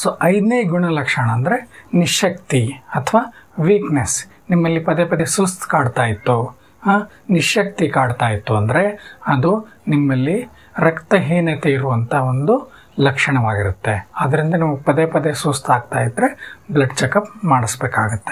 So ಐದನೇ ಗುಣಲಕ್ಷಣ ಅಂದರೆ ನಿಶಕ್ತಿ ಅಥವಾ ವೀಕ್ನೆಸ್ ನಿಮ್ಮಲ್ಲಿ ಪದೇ ಪದೇ ಸುಸ್ತು ಕಾಡ್ತಾ ಇತ್ತು. ನಿಶಕ್ತಿ ಕಾಡ್ತಾ ಇತ್ತು ಅಂದರೆ ಅದು ನಿಮ್ಮಲ್ಲಿ ರಕ್ತಹೀನತೆ ಇರುವಂಥ ಒಂದು ಲಕ್ಷಣವಾಗಿರುತ್ತೆ. ಅದರಿಂದ ನೀವು ಪದೇ ಪದೇ ಸುಸ್ತಾಗ್ತಾ ಇದ್ದರೆ ಬ್ಲಡ್ ಚೆಕಪ್ ಮಾಡಿಸ್ಬೇಕಾಗತ್ತೆ.